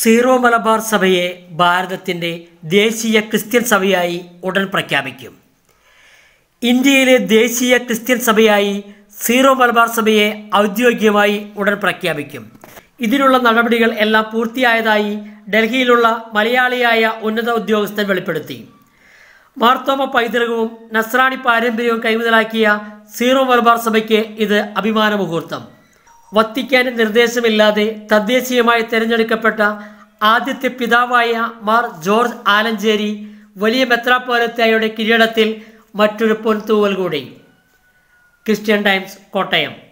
Zero Malabar സഭയെ ഭാരതത്തിന്റെ ദേശീയ ക്രിസ്ത്യൻ സഭയായി ഉടൻ പ്രഖ്യാപിക്കും. ഇന്ത്യയിലെ ദേശീയ ക്രിസ്ത്യൻ സഭയായി സീറോ മലബാർ സഭയെ ഔദ്യോഗികമായി ഉടൻ പ്രഖ്യാപിക്കും. ഇതിനുള്ള നടപടികൾ എല്ലാം പൂർത്തിയായതായി ഡൽഹിയിലുള്ള മലയാളിയായ ഉന്നത ഉദ്യോഗസ്ഥൻ വെളിപ്പെടുത്തി. മാർത്തോമ പൈതൃകവും നസ്രാണി പാരമ്പര്യവും കൈമുതലാക്കിയ സീറോ മലബാർ സഭയ്ക്ക് ഇത് അഭിമാന മുഹൂർത്തം വത്തിക്കാന്റെ നിർദ്ദേശമില്ലാതെ തദ്ദേശീയമായി തിരഞ്ഞെടുക്കപ്പെട്ട ആദ്യത്തെ പിതാവായ മാർ ജോർജ് ആലഞ്ചേരി വലിയ മെത്രാപ്പോലത്തായുടെ കിരീടത്തിൽ മറ്റൊരു പൊൻതൂവൽ കൂടി. Christian Times Kottayam.